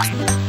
Thank